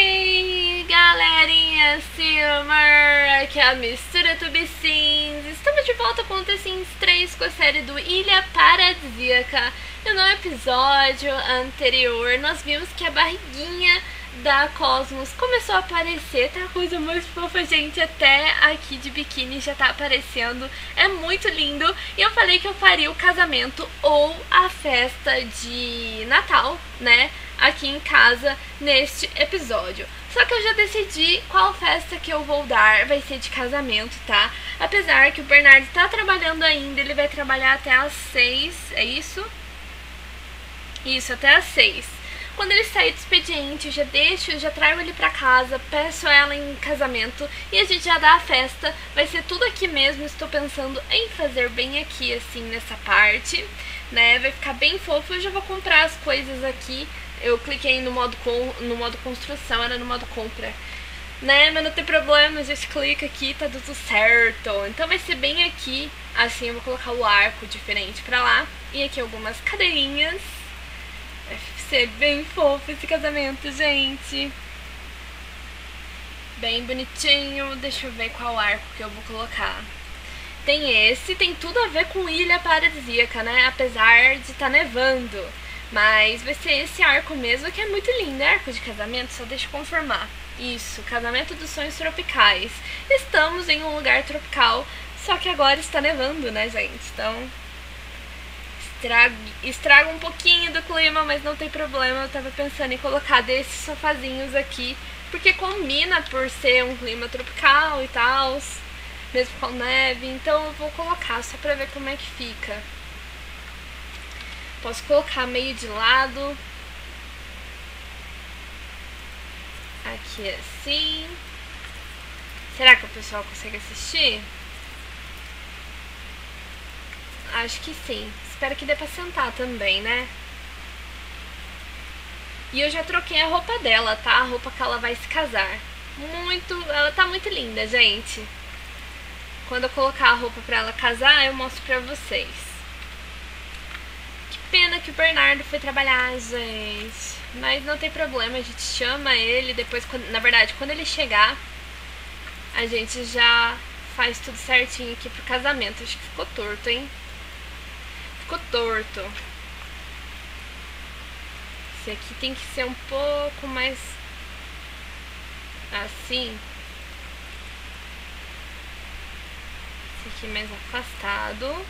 Hey, galerinha Silmer, aqui é a mistura Tubicins. Estamos de volta com o The Sims 3 com a série do Ilha Paradisíaca. E no episódio anterior nós vimos que a barriguinha da Cosmos começou a aparecer, tá coisa mais fofa, gente, até aqui de biquíni já tá aparecendo, é muito lindo, e eu falei que eu faria o casamento ou a festa de Natal, né, aqui em casa neste episódio. Só que eu já decidi qual festa que eu vou dar, vai ser de casamento, tá? Apesar que o Bernardo tá trabalhando ainda, ele vai trabalhar até às seis, é isso? Isso, até às seis. Quando ele sair do expediente, eu já deixo, já trago ele pra casa, peço ela em casamento e a gente já dá a festa. Vai ser tudo aqui mesmo, estou pensando em fazer bem aqui, assim, nessa parte, né? Vai ficar bem fofo, eu já vou comprar as coisas aqui. Eu cliquei no modo, com, no modo construção, era no modo compra. Né, mas não tem problema, a gente clica aqui tá tudo certo. Então vai ser bem aqui, assim eu vou colocar o arco diferente pra lá. E aqui algumas cadeirinhas. Vai ser bem fofo esse casamento, gente. Bem bonitinho. Deixa eu ver qual arco que eu vou colocar. Tem esse, tem tudo a ver com ilha paradisíaca, né? Apesar de estar tá nevando. Mas vai ser esse arco mesmo, que é muito lindo. É arco de casamento, só deixa eu confirmar. Isso, casamento dos sonhos tropicais. Estamos em um lugar tropical, só que agora está nevando, né, gente? Então, estraga, estraga um pouquinho do clima, mas não tem problema. Eu tava pensando em colocar desses sofazinhos aqui, porque combina por ser um clima tropical e tal, mesmo com neve. Então eu vou colocar só pra ver como é que fica. Posso colocar meio de lado. Aqui assim. Será que o pessoal consegue assistir? Acho que sim. Espero que dê pra sentar também, né? E eu já troquei a roupa dela, tá? A roupa que ela vai se casar. Muito... Ela tá muito linda, gente. Quando eu colocar a roupa pra ela casar, eu mostro pra vocês. Que pena que o Bernardo foi trabalhar, gente. Mas não tem problema, a gente chama ele depois... Na verdade, quando ele chegar, a gente já faz tudo certinho aqui pro casamento. Acho que ficou torto, hein? ficou torto. Esse aqui tem que ser um pouco mais assim. Esse aqui mais afastado.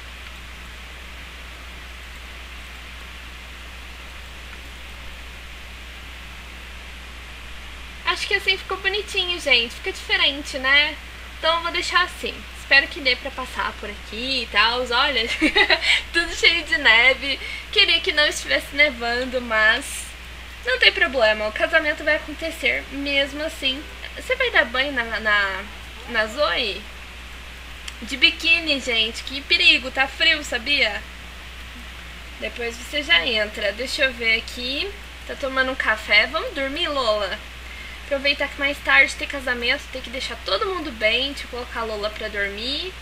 Acho que assim ficou bonitinho, gente. Fica diferente, né? Então eu vou deixar assim espero que dê pra passar por aqui e tal. Olha, tudo cheio de neve. Queria que não estivesse nevando, mas não tem problema. O casamento vai acontecer mesmo assim. Você vai dar banho na, na, na Zoe? De biquíni, gente. Que perigo, tá frio, sabia? Depois você já entra. Deixa eu ver aqui. Tá tomando um café. Vamos dormir, Lola? Aproveitar que mais tarde tem casamento, tem que deixar todo mundo bem. Deixa eu colocar a Lola pra dormir.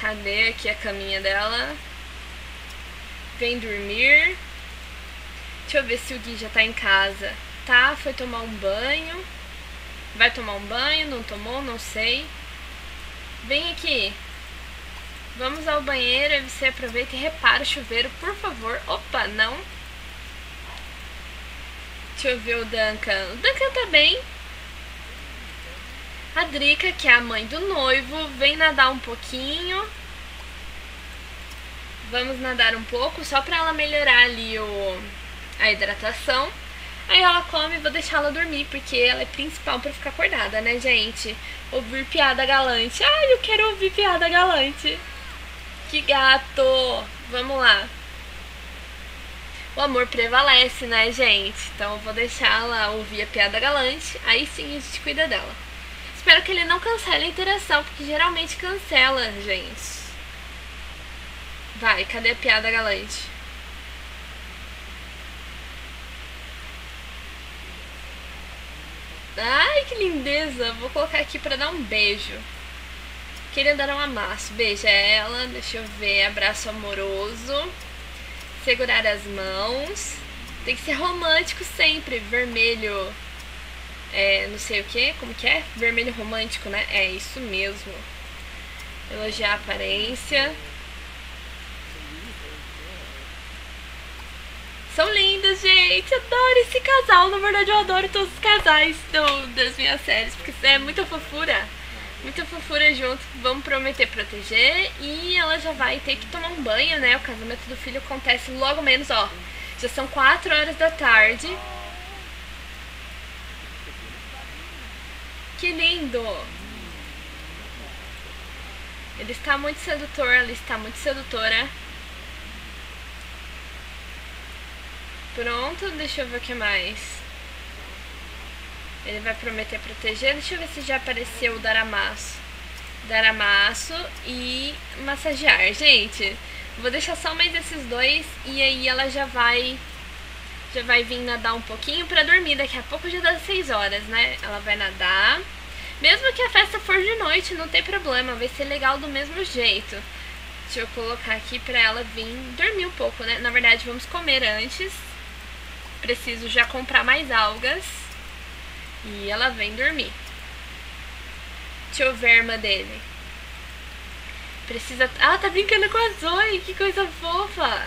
Cadê aqui a caminha dela? Vem dormir. Deixa eu ver se o Gui já tá em casa. Tá, foi tomar um banho. Vai tomar um banho, não tomou, não sei. Vem aqui. Vamos ao banheiro e você aproveita e repara o chuveiro, por favor. Opa, não. Deixa eu ver o Duncan. O Duncan tá bem. A Drica, que é a mãe do noivo, vem nadar um pouquinho. Vamos nadar um pouco, só pra ela melhorar ali o, a hidratação. Aí ela come e vou deixar ela dormir, porque ela é principal pra ficar acordada, né, gente? Ouvir piada galante. Ai, eu quero ouvir piada galante. Que gato! Vamos lá o amor prevalece, né, gente? Então eu vou deixar ela ouvir a piada galante, aí sim a gente cuida dela. Espero que ele não cancele a interação, porque geralmente cancela, gente. Vai, cadê a piada galante? Ai, que lindeza! Vou colocar aqui pra dar um beijo. Queria dar um amasso. Beija ela, deixa eu ver. Abraço amoroso segurar as mãos. Tem que ser romântico sempre, vermelho. é, não sei o que, como que é? Vermelho romântico, né? É isso mesmo. Elogiar a aparência. São lindas, gente. Adoro esse casal. Na verdade, eu adoro todos os casais do, das minhas séries, porque é muita fofura. Muita fofura junto. Vamos prometer proteger. E ela já vai ter que tomar um banho, né? O casamento do filho acontece logo menos, ó. Já são 4 horas da tarde. Que lindo! Ele está muito sedutor, ela está muito sedutora. Pronto, deixa eu ver o que mais. Ele vai prometer proteger. Deixa eu ver se já apareceu o Daramaço. Daramaço e massagear. Gente, vou deixar só mais esses dois e aí ela já vai já vai vir nadar um pouquinho pra dormir. Daqui a pouco já dá 6 horas, né? Ela vai nadar. Mesmo que a festa for de noite, não tem problema, vai ser legal do mesmo jeito. Deixa eu colocar aqui pra ela vir dormir um pouco, né? Na verdade, vamos comer antes. Preciso já comprar mais algas. E ela vem dormir. Deixa eu ver a irmã dele. Precisa... Ah, tá brincando com a Zoe, que coisa fofa.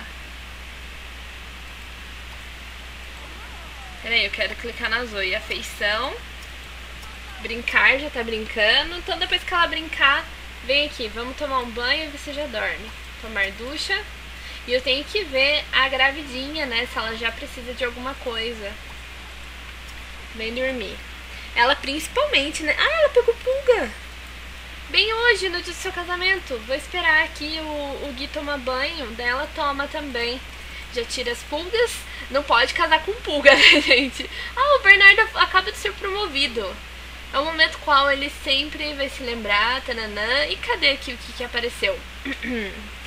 Peraí, eu quero clicar na Zoe. Afeição brincar, já tá brincando. Então depois que ela brincar, vem aqui, vamos tomar um banho e você já dorme. Tomar ducha. E eu tenho que ver a gravidinha, né? Se ela já precisa de alguma coisa. Vem dormir. Ela principalmente, né? Ah, ela pegou pulga! Bem hoje, no dia do seu casamento. Vou esperar aqui o, o Gui tomar banho. Dela toma também. Já tira as pulgas. Não pode casar com pulga, né, gente? Ah, o Bernardo acaba de ser promovido. É um momento qual ele sempre vai se lembrar, tananã. E cadê aqui o que, que apareceu?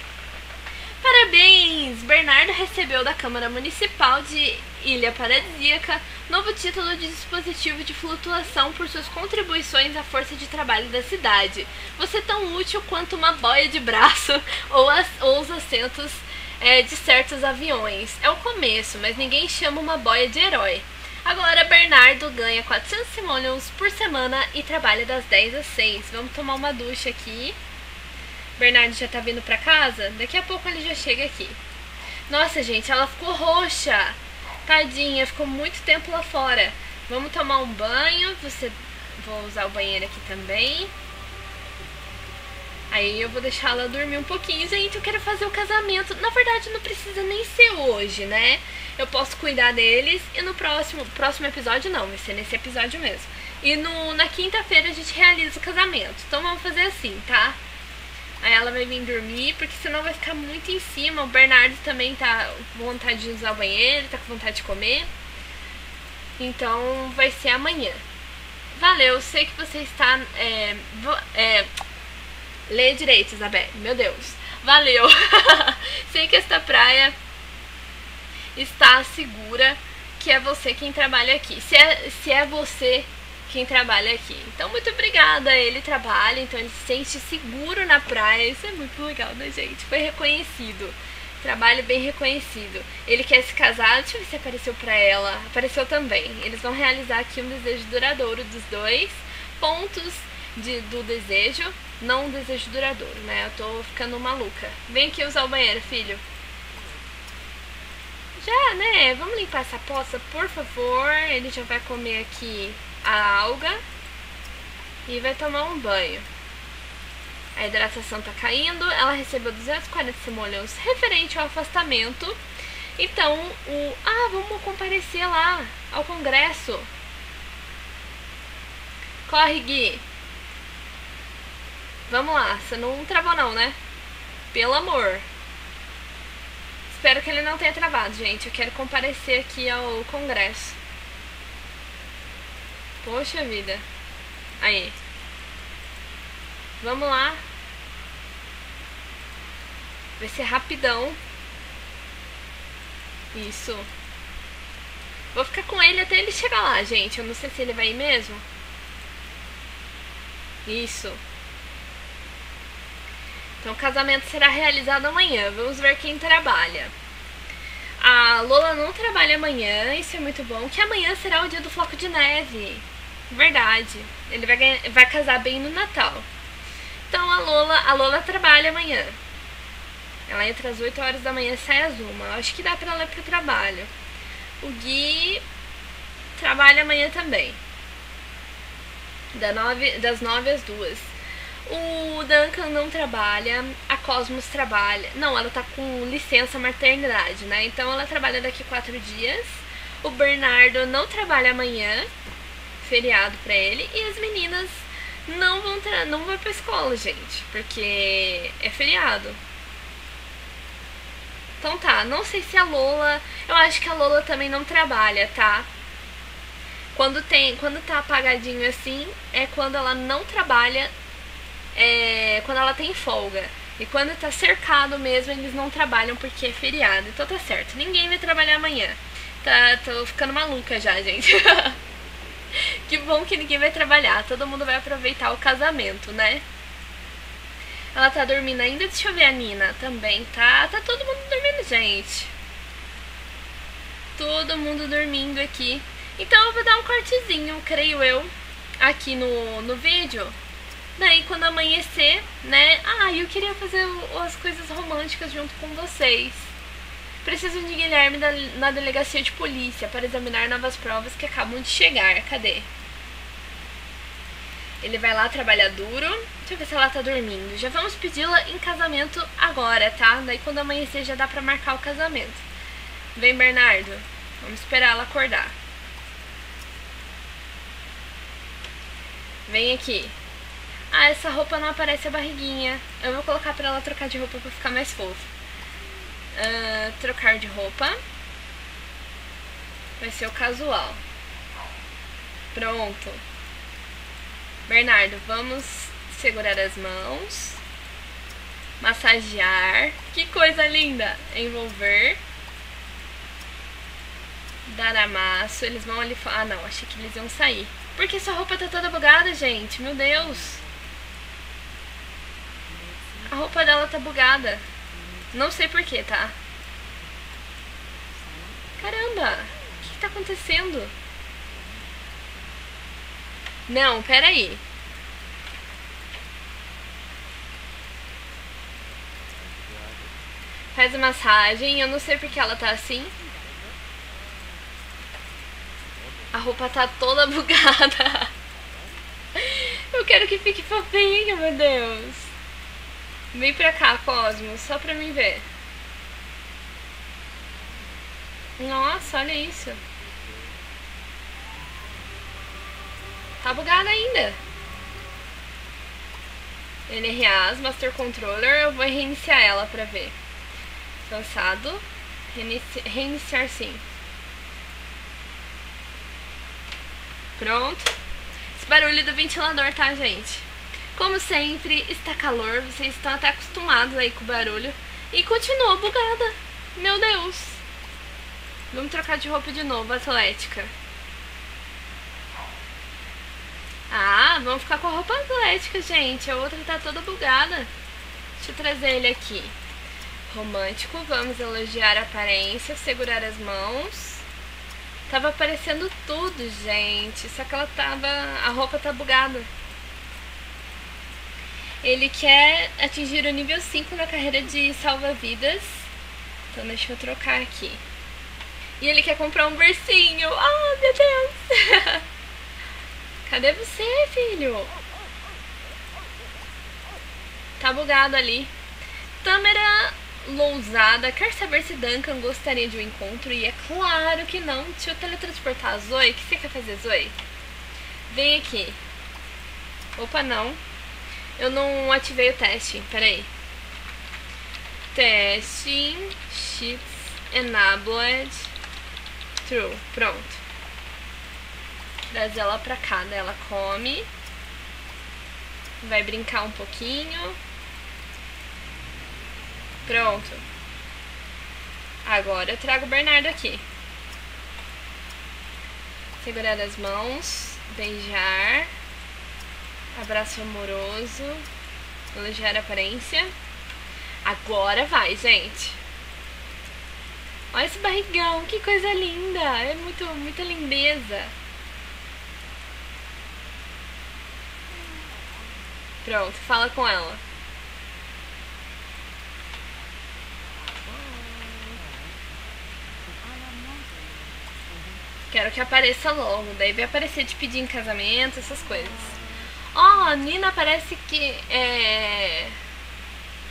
Parabéns! Bernardo recebeu da Câmara Municipal de Ilha Paradisíaca novo título de dispositivo de flutuação por suas contribuições à força de trabalho da cidade. Você é tão útil quanto uma boia de braço ou, as, ou os assentos é, de certos aviões. É o começo, mas ninguém chama uma boia de herói. Agora, Bernardo ganha 400 simoleons por semana e trabalha das 10 às 6. Vamos tomar uma ducha aqui. Bernardo já tá vindo pra casa? Daqui a pouco ele já chega aqui. Nossa, gente, ela ficou roxa. Tadinha, ficou muito tempo lá fora. Vamos tomar um banho. Você... Vou usar o banheiro aqui também. Aí eu vou deixar ela dormir um pouquinho. Gente, eu quero fazer o casamento. Na verdade, não precisa nem ser hoje, né? Eu posso cuidar deles e no próximo, próximo episódio não, vai ser nesse episódio mesmo. E no, na quinta-feira a gente realiza o casamento. Então vamos fazer assim, tá? Aí ela vai vir dormir, porque senão vai ficar muito em cima. O Bernardo também tá com vontade de usar o banheiro, tá com vontade de comer. Então vai ser amanhã. Valeu, sei que você está. É, é, Lê direito, Isabel. Meu Deus. Valeu. Sei que esta praia está segura, que é você quem trabalha aqui. Se é, se é você quem trabalha aqui. Então, muito obrigada. Ele trabalha, então ele se sente seguro na praia. Isso é muito legal, né, gente? Foi reconhecido. Trabalho bem reconhecido. Ele quer se casar. Deixa eu ver se apareceu pra ela. Apareceu também. Eles vão realizar aqui um desejo duradouro dos dois. Pontos de, do desejo não um desejo duradouro, né? Eu tô ficando maluca. Vem aqui usar o banheiro, filho. Já, né? Vamos limpar essa poça, por favor. Ele já vai comer aqui a alga. E vai tomar um banho. A hidratação tá caindo. Ela recebeu 240 simoleons referente ao afastamento. Então, o... Ah, vamos comparecer lá ao congresso. Corre, Gui. Vamos lá, você não travou não, né? Pelo amor. Espero que ele não tenha travado, gente. Eu quero comparecer aqui ao congresso. Poxa vida. Aí. Vamos lá. Vai ser rapidão. Isso. Vou ficar com ele até ele chegar lá, gente. Eu não sei se ele vai ir mesmo. Isso. Então o casamento será realizado amanhã. Vamos ver quem trabalha. A Lola não trabalha amanhã, isso é muito bom. Que amanhã será o dia do floco de neve. Verdade. Ele vai, vai casar bem no Natal. Então a Lola, a Lola trabalha amanhã. Ela entra às 8 horas da manhã e sai às 1. Acho que dá pra ela ir pro trabalho. O Gui trabalha amanhã também. Das 9, das 9 às 2. O Duncan não trabalha, a Cosmos trabalha. Não, ela tá com licença maternidade, né? Então ela trabalha daqui quatro dias. O Bernardo não trabalha amanhã, feriado pra ele. E as meninas não vão, não vão pra escola, gente, porque é feriado. Então tá, não sei se a Lola. Eu acho que a Lola também não trabalha, tá? Quando tem, quando tá apagadinho assim, é quando ela não trabalha, é, quando ela tem folga. E quando tá cercado mesmo, eles não trabalham porque é feriado. Então tá certo, ninguém vai trabalhar amanhã. Tá, tô ficando maluca já, gente. que bom que ninguém vai trabalhar, todo mundo vai aproveitar o casamento, né? Ela tá dormindo ainda? Deixa eu ver a Nina também, tá? Tá todo mundo dormindo, gente. Todo mundo dormindo aqui. Então eu vou dar um cortezinho, creio eu, aqui no, no vídeo. Daí quando amanhecer, né? Ah, eu queria fazer as coisas românticas junto com vocês. Preciso de Guilherme na delegacia de polícia para examinar novas provas que acabam de chegar. Cadê? Ele vai lá trabalhar duro. Deixa eu ver se ela tá dormindo. Já vamos pedi-la em casamento agora, tá? Daí quando amanhecer já dá pra marcar o casamento. Vem, Bernardo. Vamos esperar ela acordar. Vem aqui. Ah, essa roupa não aparece a barriguinha. Eu vou colocar pra ela trocar de roupa pra ficar mais fofa. Uh, trocar de roupa. Vai ser o casual. Pronto. Bernardo, vamos segurar as mãos. Massagear. Que coisa linda! Envolver. Dar amasso. Eles vão ali. Ah, não. Achei que eles iam sair. Porque sua roupa tá toda bugada, gente. Meu Deus. A roupa dela tá bugada. Não sei porquê, tá? Caramba. O que, que tá acontecendo? Não, peraí. Faz a massagem. Eu não sei porque ela tá assim. A roupa tá toda bugada. Eu quero que fique fofinho, meu Deus. Vem pra cá, Cosmos, só pra mim ver. Nossa, olha isso. Tá bugada ainda. NRAs, Master Controller, eu vou reiniciar ela pra ver. Cansado. Reinici reiniciar sim. Pronto. Esse barulho do ventilador, tá, gente? Como sempre, está calor, vocês estão até acostumados aí com o barulho. E continua bugada. Meu Deus. Vamos trocar de roupa de novo, atlética. Ah, vamos ficar com a roupa atlética, gente. A outra tá toda bugada. Deixa eu trazer ele aqui. Romântico, vamos elogiar a aparência, segurar as mãos. Tava aparecendo tudo, gente. Só que ela tava. A roupa tá bugada. Ele quer atingir o nível 5 na carreira de salva-vidas. Então deixa eu trocar aqui. E ele quer comprar um bercinho. Oh, meu Deus! Cadê você, filho? Tá bugado ali. Tâmara Lousada quer saber se Duncan gostaria de um encontro e é claro que não. Deixa eu teletransportar a Zoe. O que você quer fazer, Zoe? Vem aqui. Opa, não. Eu não ativei o teste. Peraí. Testing. Chips. Enabled. True. Pronto trazer ela pra cá, né? Ela come, vai brincar um pouquinho. Pronto. Agora eu trago o Bernardo aqui. Segurar as mãos, beijar, abraço amoroso, elogiar a aparência. Agora vai, gente. Olha esse barrigão, que coisa linda. É muito, muita lindeza. Pronto, fala com ela. Quero que apareça logo. Daí vai aparecer de pedir em casamento, essas coisas. Oh, Nina parece que é.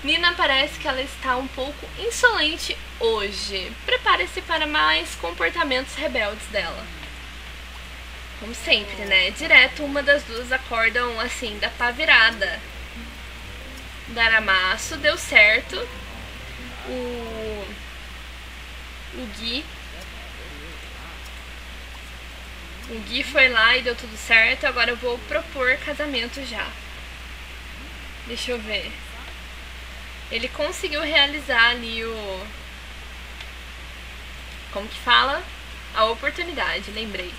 Nina parece que ela está um pouco insolente hoje. Prepare-se para mais comportamentos rebeldes dela. Como sempre, né? Direto uma das duas acordam assim, da pá virada. Daramaço, deu certo. O. O Gui. O Gui foi lá e deu tudo certo. Agora eu vou propor casamento já. Deixa eu ver. Ele conseguiu realizar ali o. Como que fala? A oportunidade, lembrei.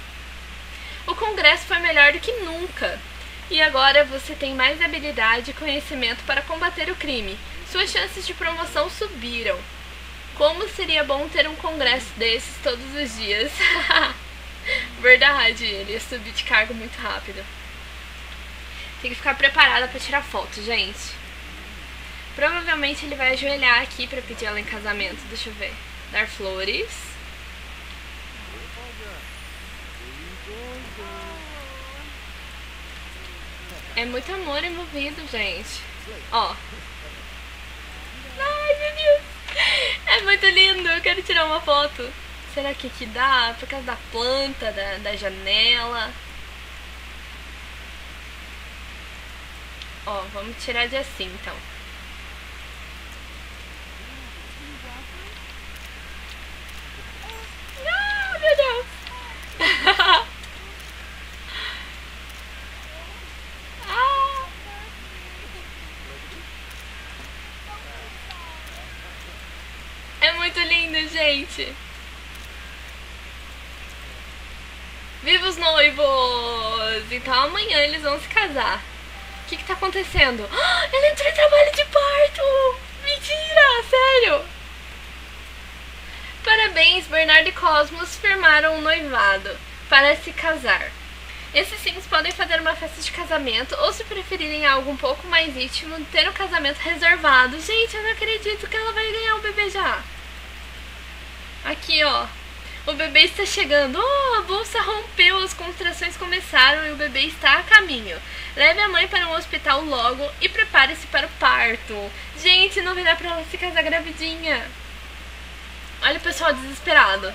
O congresso foi melhor do que nunca. E agora você tem mais habilidade e conhecimento para combater o crime. Suas chances de promoção subiram. Como seria bom ter um congresso desses todos os dias? Verdade, ele ia subir de cargo muito rápido. Tem que ficar preparada para tirar foto, gente. Provavelmente ele vai ajoelhar aqui para pedir ela em casamento. Deixa eu ver. Dar flores. É muito amor envolvido, gente. Ó. Ai, meu Deus. É muito lindo. Eu quero tirar uma foto. Será que aqui dá? Por causa da planta, da, da janela. Ó, vamos tirar de assim, então. Ah, meu Deus. gente. Viva os noivos! Então amanhã eles vão se casar. O que que tá acontecendo? Ah, entrou em trabalho de parto! Mentira! Sério! Parabéns, Bernardo e Cosmos firmaram um noivado para se casar. Esses sims podem fazer uma festa de casamento ou, se preferirem algo um pouco mais íntimo, ter um casamento reservado. Gente, eu não acredito que ela vai ganhar um bebê já. Aqui, ó. O bebê está chegando. Oh, a bolsa rompeu, as contrações começaram e o bebê está a caminho. Leve a mãe para um hospital logo e prepare-se para o parto. Gente, não vai dar para ela se casar gravidinha. Olha o pessoal desesperado.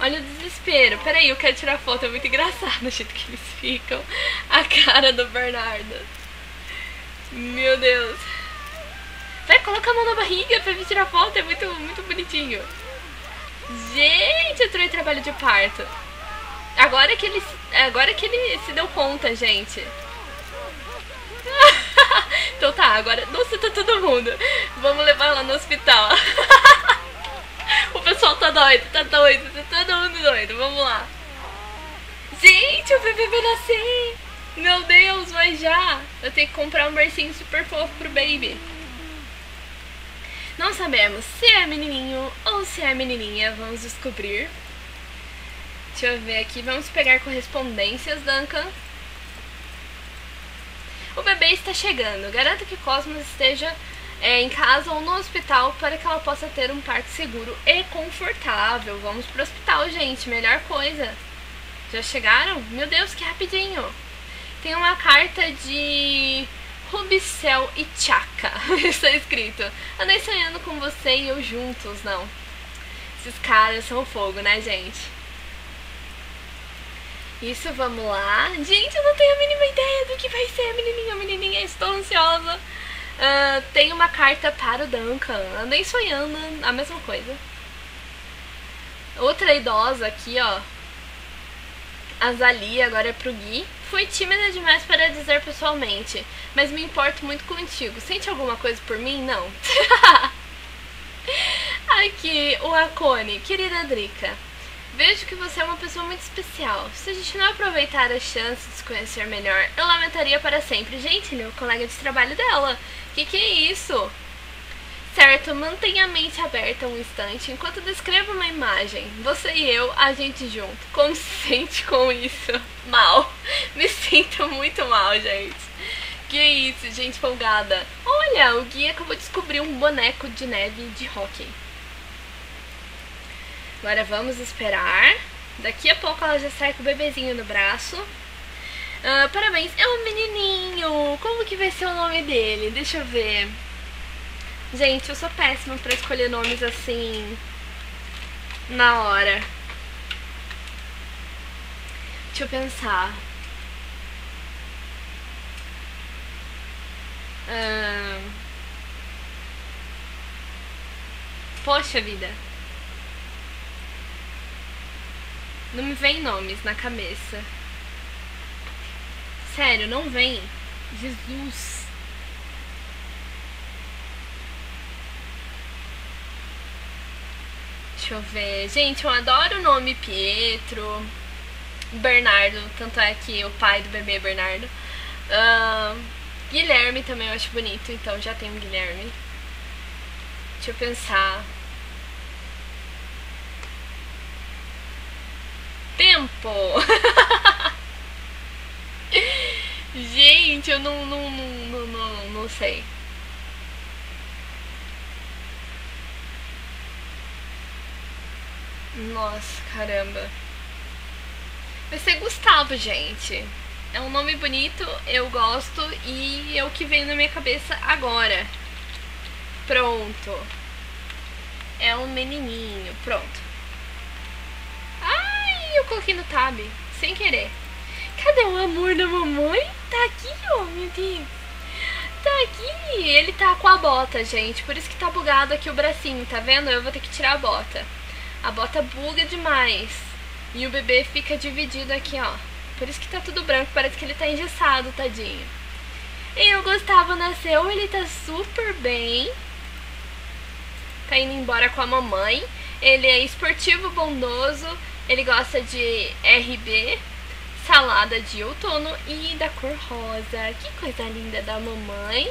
Olha o desespero. Peraí, eu quero tirar foto. É muito engraçado o jeito que eles ficam. A cara do Bernardo. Meu Deus. Vai, coloca a mão na barriga pra me tirar foto. É muito, muito bonitinho. Gente, entrou em trabalho de parto. Agora que ele, agora que ele se deu conta, gente. então tá, agora... Nossa, tá todo mundo. Vamos levar lá no hospital. o pessoal tá doido, tá doido, tá todo mundo doido. Vamos lá. Gente, o bebê vai nascer. Meu Deus, mas já. Eu tenho que comprar um bercinho super fofo pro baby. Não sabemos se é menininho ou se é menininha, vamos descobrir. Deixa eu ver aqui, vamos pegar correspondências, Duncan. O bebê está chegando. Garanta que Cosmos esteja é, em casa ou no hospital para que ela possa ter um parto seguro e confortável. Vamos pro hospital, gente. Melhor coisa. Já chegaram? Meu Deus, que rapidinho. Tem uma carta de Rubicel e Chaka. Está escrito. Andei sonhando com você e eu juntos, não. Esses caras são fogo, né, gente? Isso, vamos lá. Gente, eu não tenho a mínima ideia do que vai ser, menininha, menininha. Estou ansiosa. Uh, tem uma carta para o Duncan. Andei sonhando a mesma coisa. Outra idosa aqui, ó. A Zali, agora é pro Gui. Fui tímida demais para dizer pessoalmente, mas me importo muito contigo. Sente alguma coisa por mim? Não. Aqui, o Akone. Querida Drica, vejo que você é uma pessoa muito especial. Se a gente não aproveitar a chance de se conhecer melhor, eu lamentaria para sempre. Gente, ele é o colega de trabalho dela. Que que é isso? Certo, mantenha a mente aberta um instante enquanto descrevo uma imagem. Você e eu, a gente junto. Como se sente com isso? Mal. Me sinto muito mal, gente. Que isso, gente folgada. Olha, o Gui acabou de descobrir um boneco de neve de hockey. Agora vamos esperar. Daqui a pouco ela já sai com o bebezinho no braço. Uh, parabéns, é um menininho. Como que vai ser o nome dele? Deixa eu ver. Gente, eu sou péssima pra escolher nomes assim na hora. Deixa eu pensar. Poxa vida. Não me vem nomes na cabeça. Sério, não vem. Jesus. Deixa eu ver. Gente, eu adoro o nome Pietro. Bernardo, tanto é que o pai do bebê é Bernardo. Uh, Guilherme também eu acho bonito, então já tem um Guilherme. Deixa eu pensar. Tempo! Gente, eu não, não, não, não, não sei. Nossa, caramba. Vai ser Gustavo, gente. É um nome bonito, eu gosto e é o que vem na minha cabeça agora. Pronto. É um menininho, pronto. Ai, eu coloquei no tab, sem querer. Cadê o amor da mamãe? Tá aqui, ó, meu Deus. Tá aqui. Ele tá com a bota, gente. Por isso que tá bugado aqui o bracinho, tá vendo? Eu vou ter que tirar a bota. A bota buga demais. E o bebê fica dividido aqui, ó. Por isso que tá tudo branco, parece que ele tá engessado, tadinho. E o Gustavo nasceu, ele tá super bem. Tá indo embora com a mamãe. Ele é esportivo, bondoso. Ele gosta de RB, salada de outono e da cor rosa. Que coisa linda da mamãe.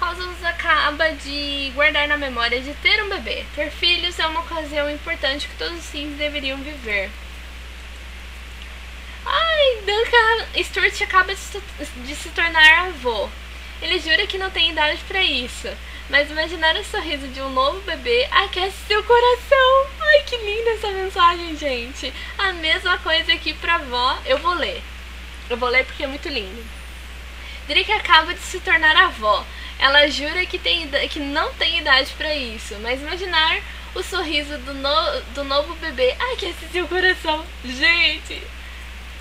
Rosa nos acaba de guardar na memória de ter um bebê. Ter filhos é uma ocasião importante que todos os filhos deveriam viver. Ai, Duncan Stuart acaba de se tornar avô. Ele jura que não tem idade para isso. Mas imaginar o sorriso de um novo bebê aquece seu coração. Ai, que linda essa mensagem, gente. A mesma coisa aqui pra vó. Eu vou ler. Eu vou ler porque é muito lindo. Drake acaba de se tornar avó. Ela jura que, tem, que não tem idade para isso, mas imaginar o sorriso do, no, do novo bebê aquece seu coração. Gente,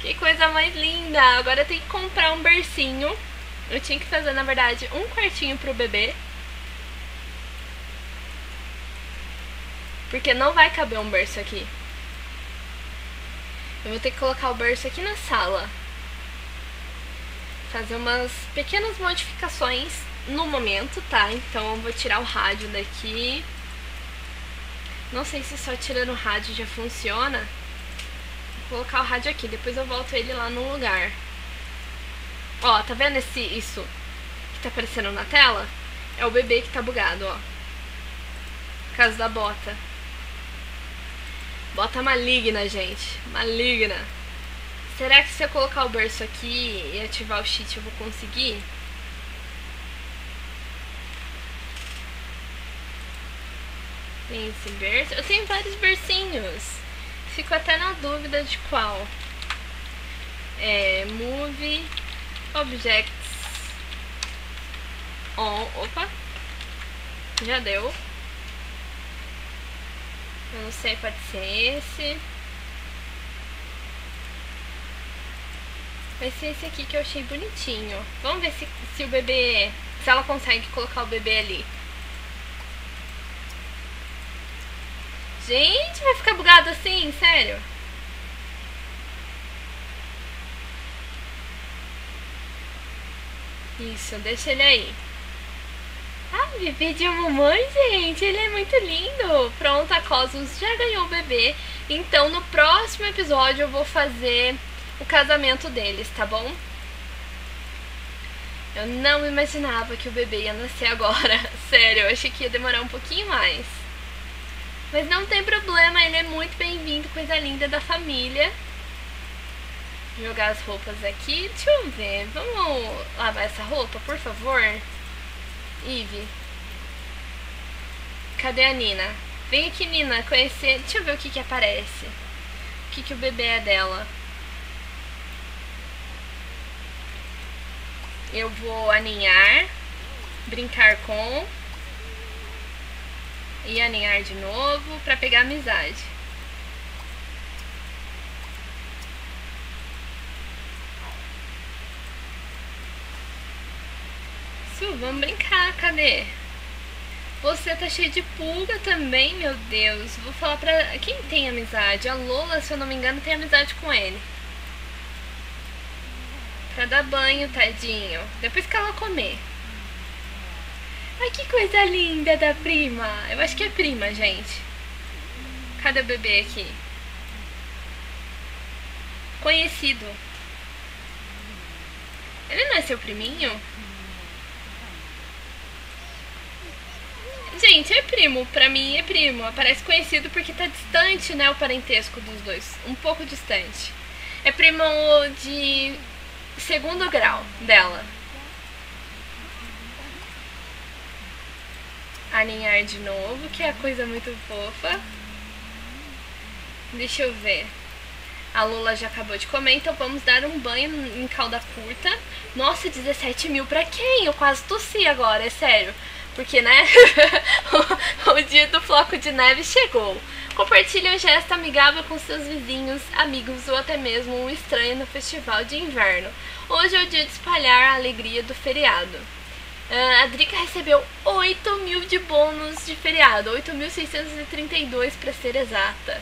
que coisa mais linda! Agora tem que comprar um bercinho. Eu tinha que fazer, na verdade, um quartinho pro bebê. Porque não vai caber um berço aqui. Eu vou ter que colocar o berço aqui na sala. Fazer umas pequenas modificações no momento, tá? Então eu vou tirar o rádio daqui. Não sei se só tirando o rádio já funciona colocar o rádio aqui, depois eu volto ele lá no lugar. Ó, tá vendo esse, isso que tá aparecendo na tela? É o bebê que tá bugado, ó. Por causa da bota. Bota maligna, gente. Maligna. Será que se eu colocar o berço aqui e ativar o cheat eu vou conseguir? Tem esse berço. Eu tenho vários bercinhos fico até na dúvida de qual. É, move objects on. Opa! Já deu. Eu não sei, pode ser esse. Vai ser esse aqui que eu achei bonitinho. Vamos ver se, se o bebê. Se ela consegue colocar o bebê ali. Gente, vai ficar bugado assim? Sério? Isso, deixa ele aí. Ah, bebê de mamãe, gente. Ele é muito lindo. Pronto, a Cosmos já ganhou o bebê. Então, no próximo episódio, eu vou fazer o casamento deles, tá bom? Eu não imaginava que o bebê ia nascer agora. Sério, eu achei que ia demorar um pouquinho mais. Mas não tem problema, ele é muito bem-vindo, coisa linda da família. jogar as roupas aqui. Deixa eu ver. Vamos lavar essa roupa, por favor? Ive. Cadê a Nina? Vem aqui, Nina, conhecer. Deixa eu ver o que que aparece. O que que o bebê é dela. Eu vou aninhar, brincar com e aninhar de novo para pegar amizade. Su, vamos brincar, cadê? Você tá cheio de pulga também, meu Deus. Vou falar pra. Quem tem amizade? A Lola, se eu não me engano, tem amizade com ele. Pra dar banho, tadinho. Depois que ela comer. Ai, que coisa linda da prima. Eu acho que é prima, gente. Cadê o bebê aqui? Conhecido. Ele não é seu priminho? Gente, é primo. Pra mim é primo. Aparece conhecido porque tá distante, né? O parentesco dos dois. Um pouco distante. É primo de segundo grau dela. Aninhar de novo, que é coisa muito fofa. Deixa eu ver. A Lula já acabou de comer, então vamos dar um banho em calda curta. Nossa, 17 mil pra quem? Eu quase tossi agora, é sério. Porque, né? o dia do floco de neve chegou. Compartilhe um gesto amigável com seus vizinhos, amigos ou até mesmo um estranho no festival de inverno. Hoje é o dia de espalhar a alegria do feriado. Uh, a Drica recebeu 8 mil de bônus de feriado, 8.632 para ser exata.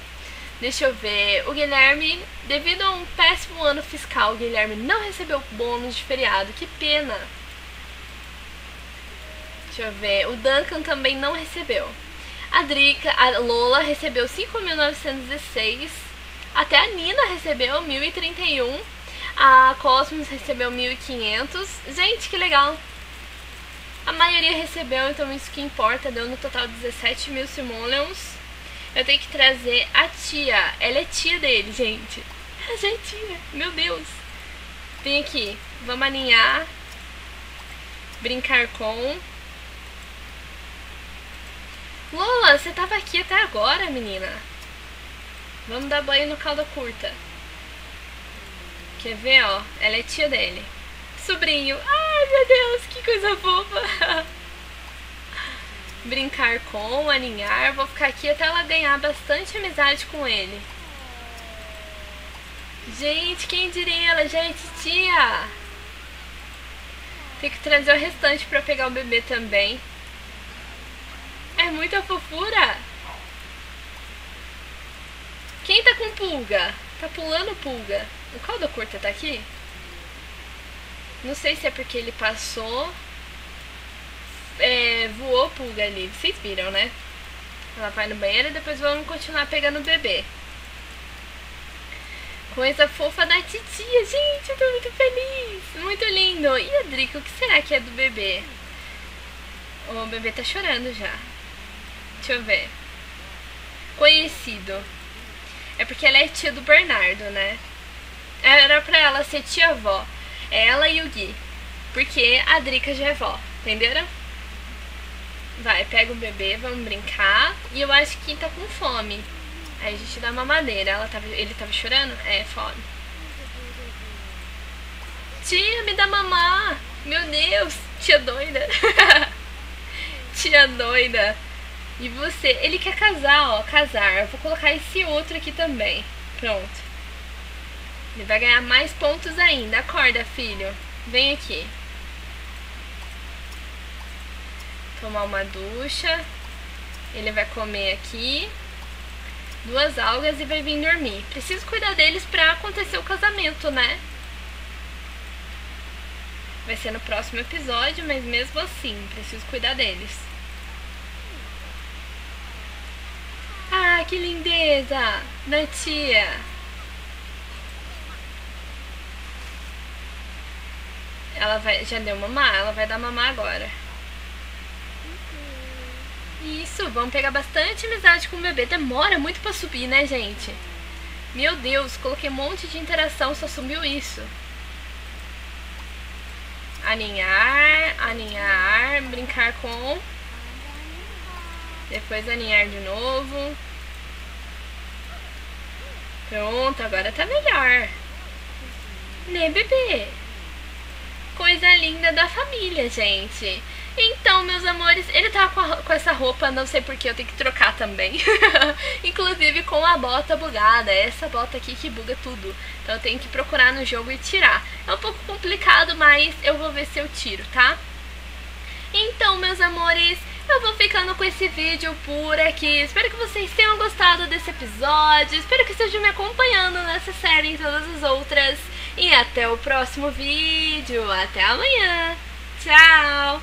Deixa eu ver. O Guilherme, devido a um péssimo ano fiscal, o Guilherme não recebeu bônus de feriado. Que pena. Deixa eu ver. O Duncan também não recebeu. A Drica, a Lola recebeu 5.916. Até a Nina recebeu 1.031. A Cosmos recebeu 1.500. Gente, que legal. A maioria recebeu, então isso que importa. Deu no total 17 mil simoleons. Eu tenho que trazer a tia. Ela é tia dele, gente. A gente. Meu Deus. Vem aqui. Vamos aninhar. Brincar com. Lola, você tava aqui até agora, menina. Vamos dar banho no calda curta. Quer ver, ó? Ela é tia dele. Sobrinho. Ai, meu Deus, que coisa fofa. Brincar com, aninhar. Vou ficar aqui até ela ganhar bastante amizade com ele. Gente, quem diria? Ela é tia. Tem que trazer o restante pra pegar o bebê também. É muita fofura. Quem tá com pulga? Tá pulando pulga. O caldo curta tá aqui? Não sei se é porque ele passou. É, voou pulga ali. Vocês viram, né? Ela vai no banheiro e depois vamos continuar pegando o bebê. Coisa fofa da titia. Gente, eu tô muito feliz. Muito lindo. E a Drica, o que será que é do bebê? O bebê tá chorando já. Deixa eu ver. Conhecido. É porque ela é tia do Bernardo, né? Era pra ela ser tia-avó. Ela e o Gui. Porque a Drica já é vó. Entenderam? Vai, pega o bebê, vamos brincar. E eu acho que tá com fome. Aí a gente dá uma madeira. Ela tava, ele tava chorando? É, fome. Tia, me dá mamar. Meu Deus, tia doida. tia doida. E você, ele quer casar, ó, casar. Eu vou colocar esse outro aqui também. Pronto. Ele vai ganhar mais pontos ainda. Acorda, filho. Vem aqui. Tomar uma ducha. Ele vai comer aqui. Duas algas e vai vir dormir. Preciso cuidar deles pra acontecer o casamento, né? Vai ser no próximo episódio, mas mesmo assim, preciso cuidar deles. Ah, que lindeza da tia. Ela vai, já deu mamar? Ela vai dar mamar agora. Isso, vamos pegar bastante amizade com o bebê. Demora muito pra subir, né, gente? Meu Deus, coloquei um monte de interação, só sumiu isso. Aninhar, aninhar, brincar com. Depois aninhar de novo. Pronto, agora tá melhor. Né, bebê? Coisa linda da família, gente. Então, meus amores, ele tá com, a, com essa roupa, não sei porque eu tenho que trocar também. Inclusive com a bota bugada, essa bota aqui que buga tudo. Então eu tenho que procurar no jogo e tirar. É um pouco complicado, mas eu vou ver se eu tiro, tá? Então, meus amores, eu vou ficando com esse vídeo por aqui. Espero que vocês tenham gostado desse episódio. Espero que estejam me acompanhando nessa série e todas as outras. E até o próximo vídeo. Até amanhã. Tchau!